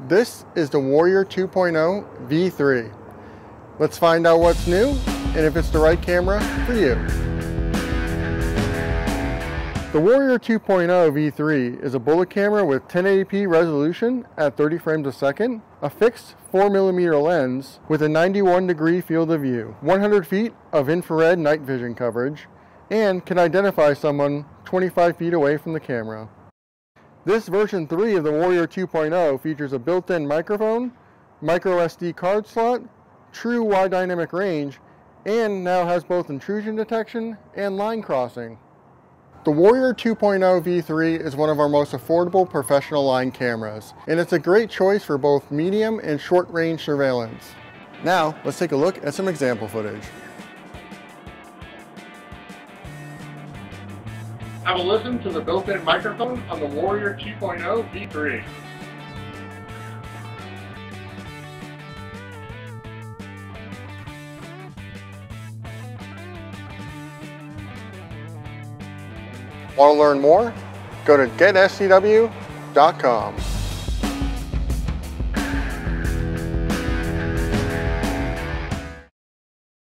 This is the Warrior 2.0 V3. Let's find out what's new and if it's the right camera for you. The Warrior 2.0 V3 is a bullet camera with 1080p resolution at 30 frames a second, a fixed 4mm lens with a 91 degree field of view, 100 feet of infrared night vision coverage, and can identify someone 25 feet away from the camera. This version 3 of the Warrior 2.0 features a built-in microphone, micro SD card slot, true wide dynamic range, and now has both intrusion detection and line crossing. The Warrior 2.0 V3 is one of our most affordable professional line cameras, and it's a great choice for both medium and short range surveillance. Now, let's take a look at some example footage. Have a listen to the built-in microphone on the Warrior 2.0 V3. Want to learn more? Go to getscw.com.